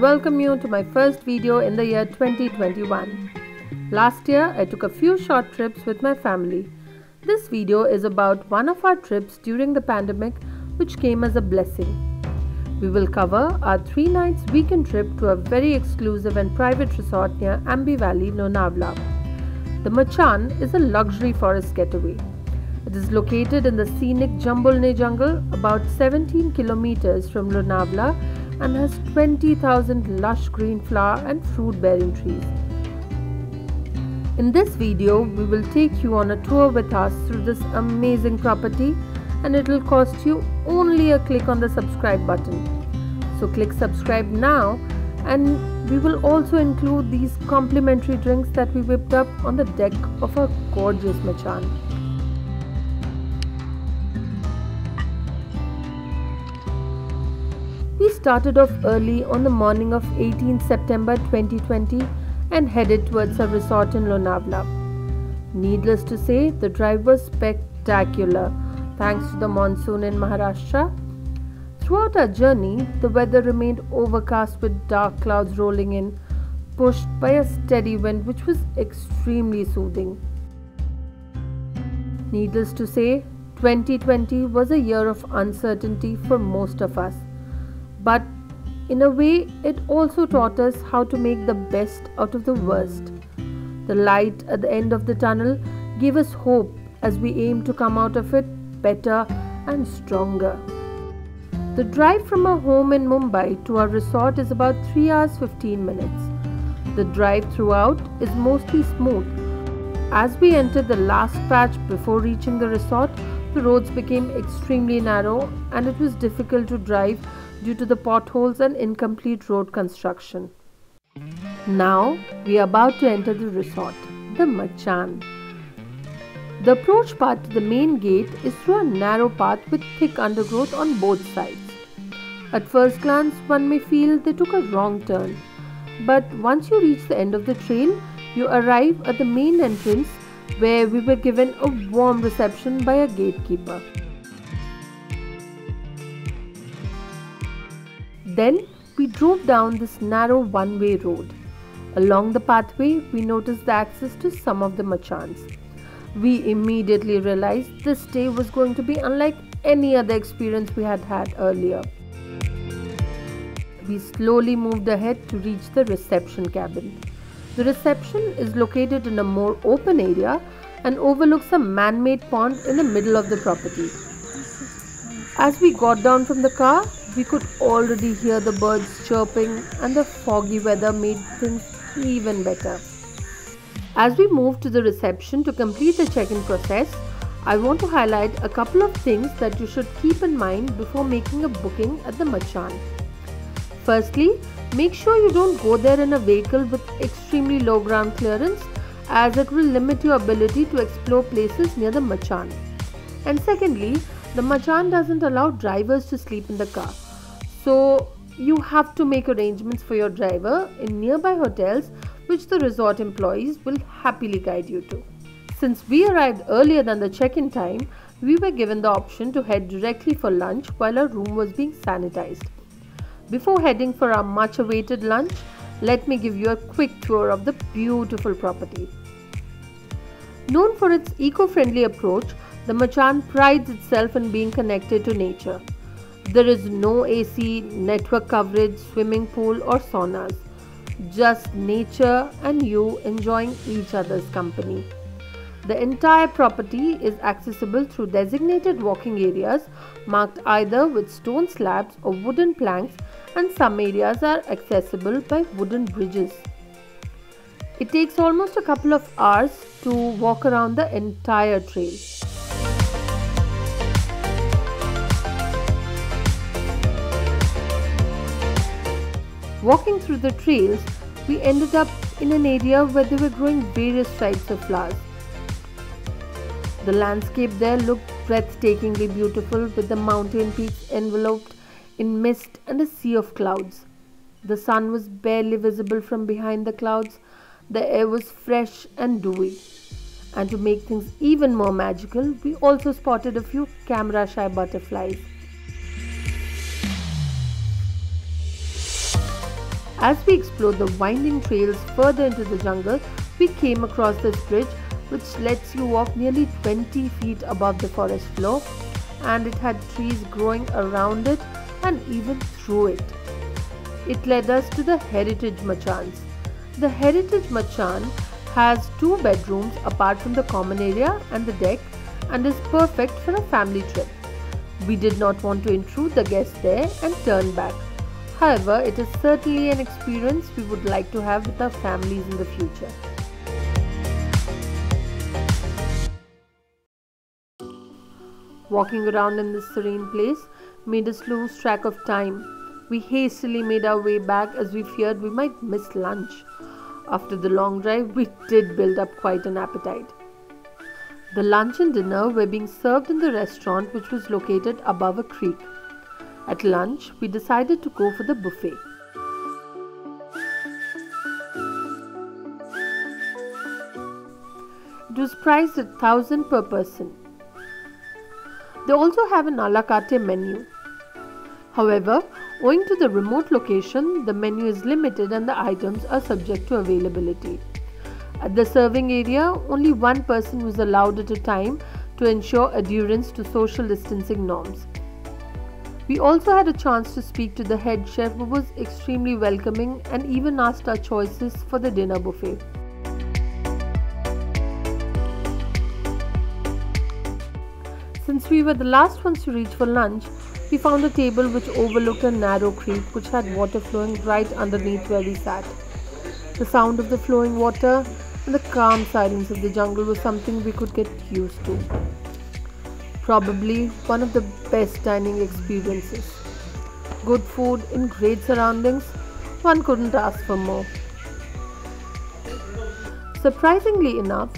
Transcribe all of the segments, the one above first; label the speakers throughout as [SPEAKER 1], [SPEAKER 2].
[SPEAKER 1] Welcome you to my first video in the year 2021. Last year, I took a few short trips with my family. This video is about one of our trips during the pandemic which came as a blessing. We will cover our three nights weekend trip to a very exclusive and private resort near Amby Valley, Lonavala. The Machan is a luxury forest getaway. It is located in the scenic Jambulne jungle about 17 kilometers from Lonavala and has 20,000 lush green flower and fruit bearing trees. In this video, we will take you on a tour with us through this amazing property and it will cost you only a click on the subscribe button. So click subscribe now and we will also include these complimentary drinks that we whipped up on the deck of our gorgeous Machan. Started off early on the morning of 18 September 2020 and headed towards a resort in Lonavala. Needless to say, the drive was spectacular thanks to the monsoon in Maharashtra. Throughout our journey, the weather remained overcast with dark clouds rolling in, pushed by a steady wind which was extremely soothing. Needless to say, 2020 was a year of uncertainty for most of us. But in a way, it also taught us how to make the best out of the worst. The light at the end of the tunnel gave us hope as we aim to come out of it better and stronger. The drive from our home in Mumbai to our resort is about 3 hours 15 minutes. The drive throughout is mostly smooth. As we entered the last patch before reaching the resort, the roads became extremely narrow and it was difficult to drive due to the potholes and incomplete road construction. Now we are about to enter the resort, the Machan. The approach path to the main gate is through a narrow path with thick undergrowth on both sides. At first glance, one may feel they took a wrong turn, but once you reach the end of the trail, you arrive at the main entrance where we were given a warm reception by a gatekeeper. Then we drove down this narrow one way road. Along the pathway, we noticed the access to some of the machans. We immediately realized this day was going to be unlike any other experience we had had earlier. We slowly moved ahead to reach the reception cabin. The reception is located in a more open area and overlooks a man made pond in the middle of the property. As we got down from the car, we could already hear the birds chirping, and the foggy weather made things even better. As we move to the reception to complete the check in process, I want to highlight a couple of things that you should keep in mind before making a booking at the Machan. Firstly, make sure you don't go there in a vehicle with extremely low ground clearance as it will limit your ability to explore places near the Machan. And secondly, the Machan doesn't allow drivers to sleep in the car. So you have to make arrangements for your driver in nearby hotels which the resort employees will happily guide you to. Since we arrived earlier than the check-in time, we were given the option to head directly for lunch while our room was being sanitized. Before heading for our much awaited lunch, let me give you a quick tour of the beautiful property. Known for its eco-friendly approach, the Machan prides itself in being connected to nature. There is no AC, network coverage, swimming pool, or saunas. Just nature and you enjoying each other's company. The entire property is accessible through designated walking areas marked either with stone slabs or wooden planks, and some areas are accessible by wooden bridges. It takes almost a couple of hours to walk around the entire trail. Walking through the trails, we ended up in an area where they were growing various types of flowers. The landscape there looked breathtakingly beautiful with the mountain peaks enveloped in mist and a sea of clouds. The sun was barely visible from behind the clouds. The air was fresh and dewy. And to make things even more magical, we also spotted a few camera shy butterflies. As we explored the winding trails further into the jungle, we came across this bridge which lets you walk nearly 20 feet above the forest floor and it had trees growing around it and even through it. It led us to the Heritage Machans. The Heritage Machan has two bedrooms apart from the common area and the deck and is perfect for a family trip. We did not want to intrude the guests there and turned back. However, it is certainly an experience we would like to have with our families in the future. Walking around in this serene place made us lose track of time. We hastily made our way back as we feared we might miss lunch. After the long drive, we did build up quite an appetite. The lunch and dinner were being served in the restaurant which was located above a creek. At lunch, we decided to go for the buffet. It was priced at 1000 per person. They also have an a la carte menu. However, owing to the remote location, the menu is limited and the items are subject to availability. At the serving area, only one person was allowed at a time to ensure adherence to social distancing norms. We also had a chance to speak to the head chef who was extremely welcoming and even asked our choices for the dinner buffet. Since we were the last ones to reach for lunch, we found a table which overlooked a narrow creek which had water flowing right underneath where we sat. The sound of the flowing water and the calm silence of the jungle was something we could get used to. Probably one of the best dining experiences. Good food in great surroundings, one couldn't ask for more. Surprisingly enough,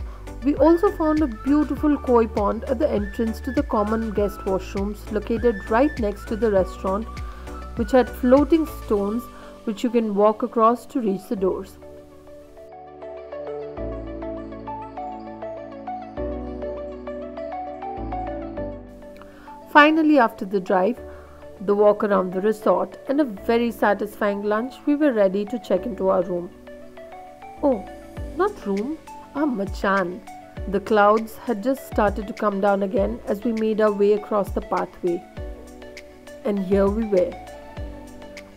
[SPEAKER 1] we also found a beautiful koi pond at the entrance to the common guest washrooms located right next to the restaurant, which had floating stones which you can walk across to reach the doors. Finally, after the drive, the walk around the resort, and a very satisfying lunch, we were ready to check into our room. Oh, not room, Ah, Machan. The clouds had just started to come down again as we made our way across the pathway. And here we were.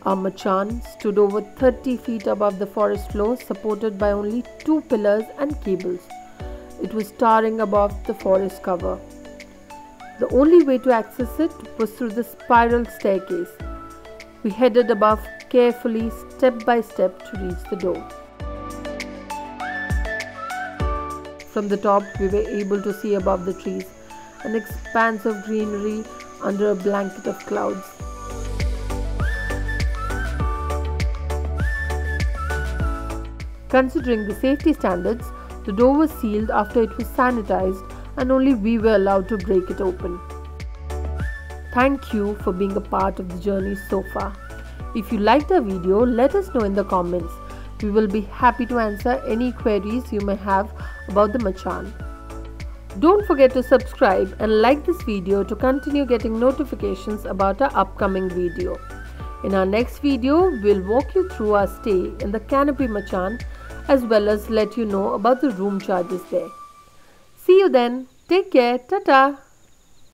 [SPEAKER 1] Our Machan stood over 30 feet above the forest floor, supported by only two pillars and cables. It was towering above the forest cover. The only way to access it was through the spiral staircase. We headed above carefully, step by step, to reach the door. From the top, we were able to see above the trees an expanse of greenery under a blanket of clouds. Considering the safety standards, the door was sealed after it was sanitized and only we were allowed to break it open. Thank you for being a part of the journey so far. If you liked our video, let us know in the comments. We will be happy to answer any queries you may have about the Machan. Don't forget to subscribe and like this video to continue getting notifications about our upcoming video. In our next video, we'll walk you through our stay in the Canopy Machan as well as let you know about the room charges there. See you then. Take care. Ta-ta.